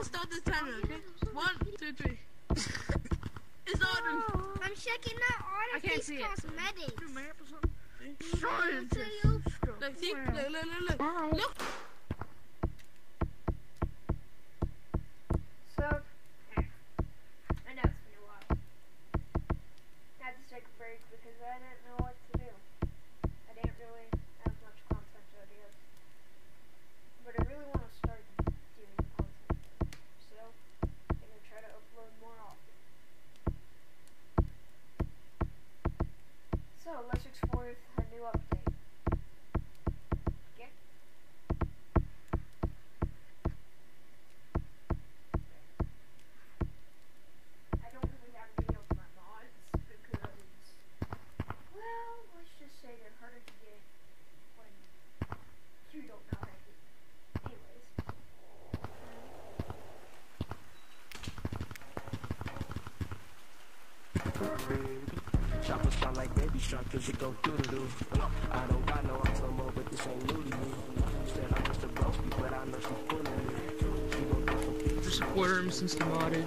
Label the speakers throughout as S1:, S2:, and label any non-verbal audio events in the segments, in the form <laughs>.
S1: I'll start this timer, okay? One, two, three. <laughs> it's on.
S2: I'm checking that
S1: I
S2: on
S1: can't
S2: face
S1: see it.
S2: cosmetics.
S1: Look? Look, look, look, look.
S3: Bye.
S1: Look.
S4: So, I know it's been a while. I had to take a break because I didn't know what to do. I didn't really have much content ideas. But I really want to start doing content. So, I'm going to try to upload more often. So, let's explore a new update. Okay? I don't really have any of my mods because, well, let's just say they're harder to get when you don't know how to get. Anyways.
S5: Chopper sound like baby shark, cause it go doo doo doo. I don't got no automo, but this ain't new to me. Said I'm just a broski, but I know she of me. She gon' get some pizza,
S1: For supporting since the modded.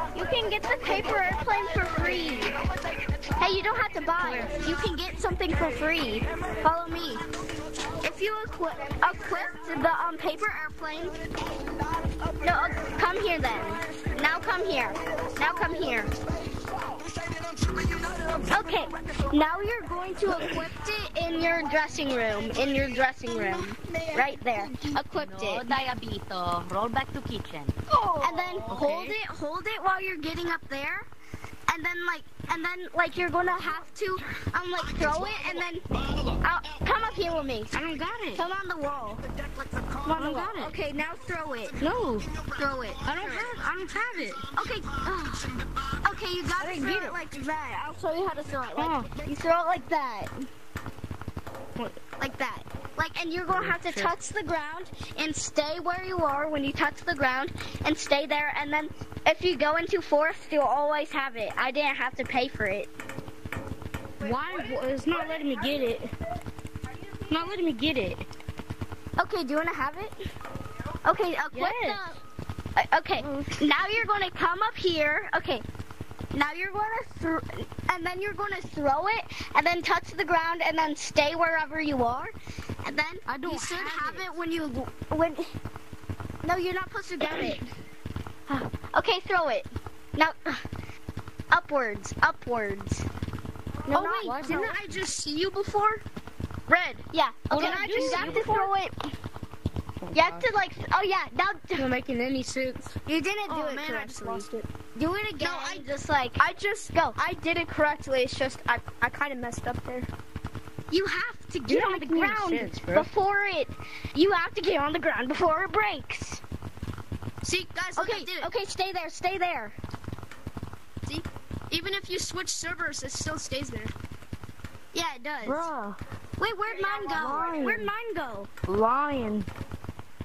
S5: You
S2: can get the paper airplane for free. Hey, you don't have to buy. You can get something for free. Follow me. If you equip, equip the um, paper airplane, no, come here then. Now come here. Now come here. Okay, now you're going to equip it in your dressing room. In your dressing room. Right there. Equipped
S6: No,
S2: it.
S6: Diabito. Roll back to kitchen.
S2: and then hold it, hold it while you're getting up there, and then like, and then like you're gonna have to, um, like throw it, and then, uh, come up here with me.
S1: I don't got it.
S2: Come on the wall. Come on the
S1: I don't
S2: wall.
S1: got it.
S2: Okay, now throw it.
S1: No,
S2: Throw it.
S1: I don't have. I don't have it.
S2: Okay. ugh. Okay, you gotta throw it
S1: it.
S2: like that. I'll show you how to throw it. Like,
S1: Oh.
S2: you throw it like that.
S1: What?
S2: Like that. Like, and you're gonna have to touch the ground and stay where you are when you touch the ground and stay there. And then if you go into forest, you'll always have it. I didn't have to pay for it.
S1: Why? It's not letting me get it. Not letting me get it.
S2: Okay, do you wanna have it? Okay, equip
S1: Yes.
S2: the. uh, Okay, now you're gonna come up here. Okay, now you're gonna throw, and then you're gonna throw it, and then touch the ground, and then stay wherever you are, and then
S1: I don't
S2: you should
S1: have
S2: have it. when you when. No, you're not supposed to get it. <clears throat> Okay, throw it. Now, <sighs> upwards, upwards. No,
S1: oh wait, didn't I just see you before? Red.
S2: Yeah. Okay,
S1: did I
S2: you
S1: just
S2: have to throw it. You have to like. Oh yeah. Now
S1: Not making any sense.
S2: you didn't do
S1: Oh
S2: it
S1: man, I just
S2: correctly.
S1: lost it.
S2: Do it again.
S4: No, I-
S2: just like
S4: I just
S2: go.
S4: I did it correctly. It's just I I kind of messed up there.
S2: You have to get on the ground
S1: sense,
S2: before it. You have to get on the ground before it breaks.
S1: See, guys, look, I
S2: Okay.
S1: did it.
S2: Okay. Stay there. Stay there.
S1: See, even if you switch servers, it still stays there.
S2: Yeah, it does.
S3: Bruh.
S2: Wait, where'd mine go?
S3: Lion.
S2: Where'd mine go?
S3: Lion.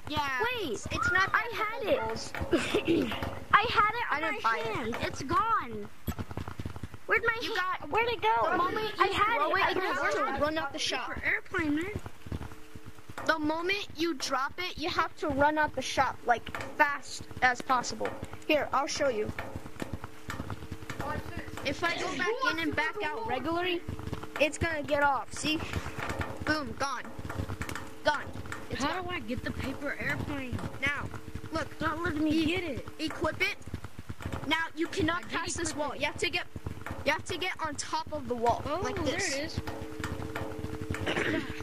S1: Yeah.
S2: Wait.
S1: It's, it's not.
S2: I had it. <coughs> I had it on my
S4: buy it.
S2: hand. It's gone. Where'd my
S1: You
S2: hand?
S1: got-
S2: Where'd it go?
S1: The moment
S2: I had it. I
S1: have to run out the shop. For airplane, man. The moment you drop it, you have to run out the shop like fast as possible. Here, I'll show you. If I go back in and back out regularly, it's gonna get off. See? Boom, gone. Gone.
S3: How do I get the paper airplane?
S1: Now, look,
S3: Don't letting me
S1: E-
S3: get it.
S1: equip it. Now you cannot
S3: I
S1: pass this wall. You have to get You have to get on top of the wall,
S3: Oh,
S1: like this.
S3: there it is. <coughs>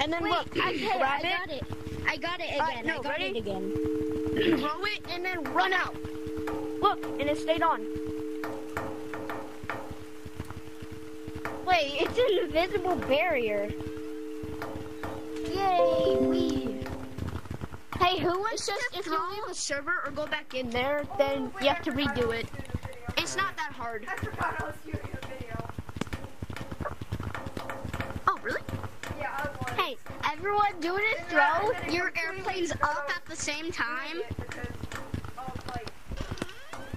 S1: And then
S2: Wait,
S1: look,
S2: I
S1: grab
S2: got
S1: it,
S2: it. I got it again.
S1: no,
S2: I got
S1: ready?
S2: it again.
S1: throw it, and then run out. Look, and it stayed on.
S2: Wait, it's an invisible barrier. Yay, we. Hey, who wants
S1: It's just
S2: to
S1: if
S2: throw?
S1: you leave a server or go back in there, then you have to redo it. It's not that hard.
S4: I forgot I was shooting a video.
S1: Oh, really?
S4: Yeah, I was.
S2: Hey, everyone doing a throw.
S1: Your airplane's up at the same time.
S4: Because of like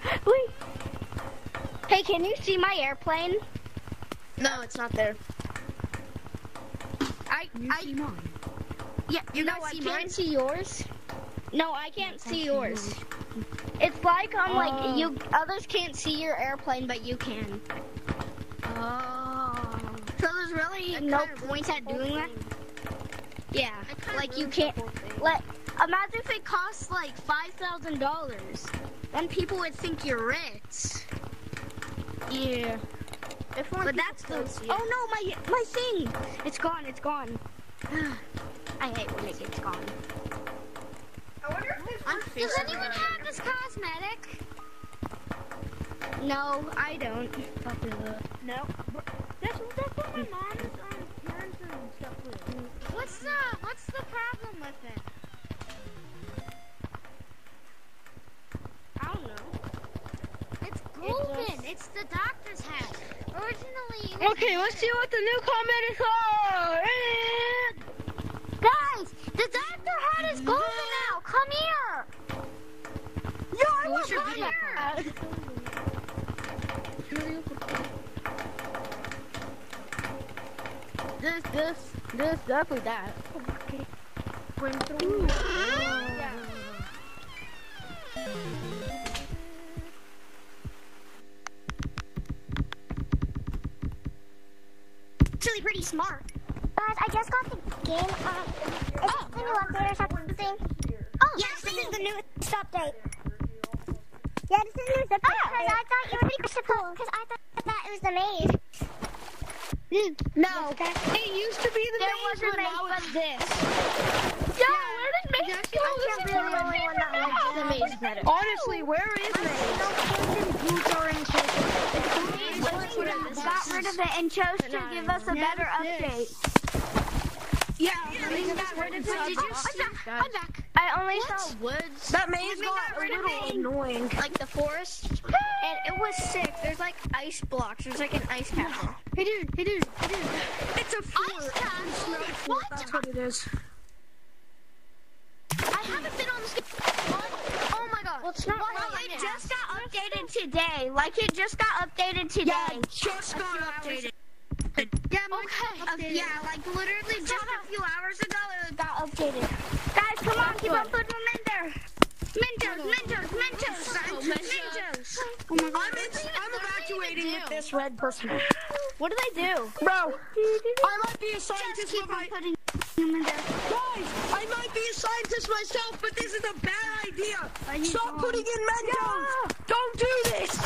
S4: <laughs>
S2: Wait. Hey, can you see my airplane?
S1: No, it's not there. I, I, yeah, you
S2: no,
S1: guys
S2: I can't
S1: mine?
S2: see yours. No, I can't see yours. It's like on
S1: Oh.
S2: like you others can't see your airplane, but you can.
S1: Oh. So there's really
S2: No point at doing
S1: whole
S2: that? Yeah, like you can't.
S1: thing.
S2: Let imagine if it costs like five thousand dollars.
S1: Then people would think you're rich.
S2: Yeah.
S1: If
S2: But that's the.
S1: see
S2: Oh no, my my thing! It's gone. It's gone. <sighs> I hate when it gets gone.
S4: I wonder if this
S1: I'm
S4: works
S1: feeling
S4: for
S1: it.
S4: everyone.
S2: have this cosmetic? No, I don't.
S3: No. That's, that's what my mom's um, parents and stuff with.
S2: What's the What's the problem with it? I don't know. It's golden. It's the doctor's hat. Originally.
S3: Okay, let's see what the new comment is for.
S2: Guys, the doctor hat is golden now. Come here. Yo, I want
S1: your
S2: come
S1: video
S2: here.
S3: This, this, this, definitely that.
S2: Actually, pretty smart. Guys, I just got the game. Um, is oh. it the new update or something? Oh, yes, this is the newest update. Yeah, this is the newest update. Oh, because I thought you were pretty cool. Because I thought that it was the maze. No,
S1: It used to be the
S2: there
S1: maze, but
S2: maze,
S1: now it's
S2: this.
S1: Yeah, where did maze go?
S2: I can't be the only one that <laughs> likes the maze better.
S1: Honestly, where is maze?
S2: Got rid of it and chose to give us a better update.
S1: Yeah, maze got rid of it. Did you see? I'm back. I'm back.
S2: I only
S1: What?
S2: saw woods.
S1: That maze
S2: We
S1: got
S2: got
S1: a little annoying.
S2: like the forest, and it was sick. There's like ice blocks. There's like an ice castle.
S1: Hey dude, hey dude, hey dude. It's a fort.
S2: Ice castle.
S1: What? That's what it is. I haven't been on this oh, oh my god.
S2: Well, it's not
S1: Why
S2: really
S1: it just
S2: got updated today. Like it just got updated today.
S1: Yeah, just got updated. Yeah, okay. yeah, like literally just a <laughs> few hours ago it got
S2: updated. Guys, come on, keep on putting them in there.
S1: Mentos, Mentos, Mentos, Mentos. Oh my god. I'm, in, I'm evacuating with this red person.
S2: What did I do?
S1: Bro, I might be a scientist,
S2: keep
S1: but
S2: on
S1: my,
S2: putting in there.
S1: guys, I might be a scientist myself, but this is a bad idea. Stop putting in Mentos. Don't do this.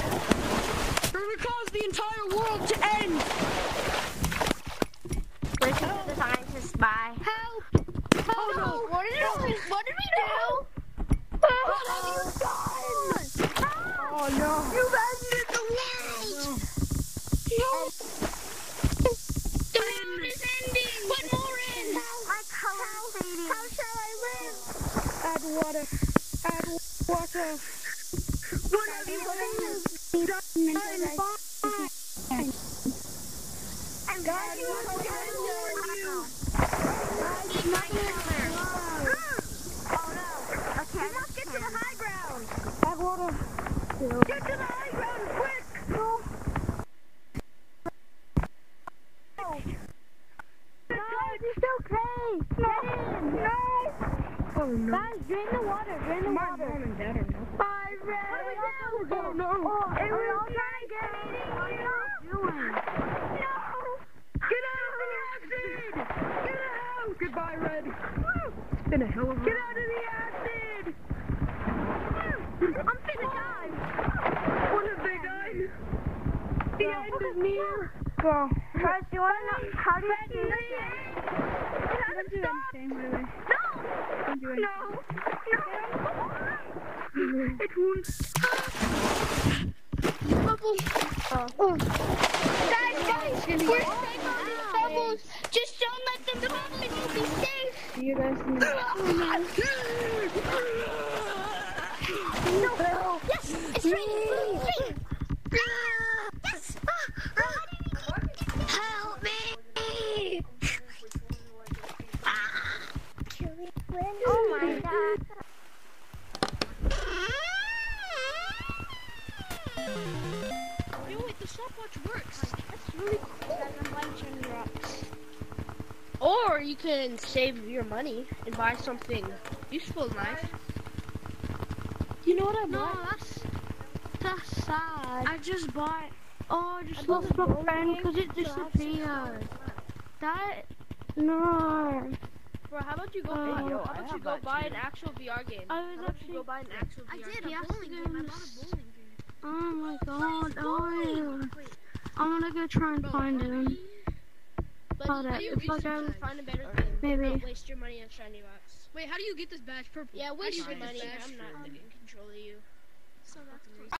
S1: Or we cause the entire world to end.
S2: Listen to the scientist. Bye.
S1: Help.
S2: Oh no! What did we? What did we do?
S1: What have you done? Oh no. You've ended the world. No. The world is ending. Put more in.
S2: My color
S1: How shall I live? Add water. Add water. What have you done? I'm fine.
S2: I'm
S1: God, you are you.
S2: my color. Oh no. Okay.
S1: You must get to the high ground. Add water. Get to the high ground, quick.
S2: Guys, it's okay. Get in. No.
S1: Oh no.
S2: Guys, drain the water. Drain
S1: and dad not.
S2: Bye, Red.
S1: What do we do? Oh no.
S2: And we all try to get in. What are you doing?
S1: Get out of the acid! Get out! Goodbye, Red. It's been a hell of a Get out of the acid! I'm finna die. What have they done?
S3: The end is near.
S2: Go. Guys, do you want to know how do you do this?
S3: Don't do anything, by the way.
S2: No!
S3: Don't do anything.
S2: No! No! It won't. Bubble. Oh. Guys, guys, we're safe on these bubbles. Just don't let them bubble and you'll be safe.
S3: See you guys in the
S2: No. Yes, it's raining.
S3: Wait, the stopwatch works. That's really cool.
S1: Or you can save your money and buy something useful in life.
S3: You know what I bought?
S1: No,
S3: bought?
S1: that's that's sad.
S3: I just bought.
S1: Oh, I just
S3: bought
S1: lost my friend because it
S3: so that's
S1: disappeared. That no. Bro, how about you go?
S3: Uh,
S1: buy,
S3: yo,
S1: how about you go buy an actual VR game?
S3: I
S1: How
S3: was
S1: about you
S3: actually-
S1: go buy an actual
S4: I did
S1: game?
S4: a bowling game. I bought a bowling game.
S3: Oh my god, oh. I'm gonna go try and find him.
S1: But
S3: Hold
S1: how
S3: up,
S1: do you
S3: it's like I'm-
S1: and find a better game?
S3: Maybe.
S1: Don't waste your money on shiny box.
S4: Wait, how do you get this badge purple?
S1: Yeah,
S4: How do
S1: waste
S4: you
S1: your
S4: get
S1: money. I'm not in control of you.
S4: So that's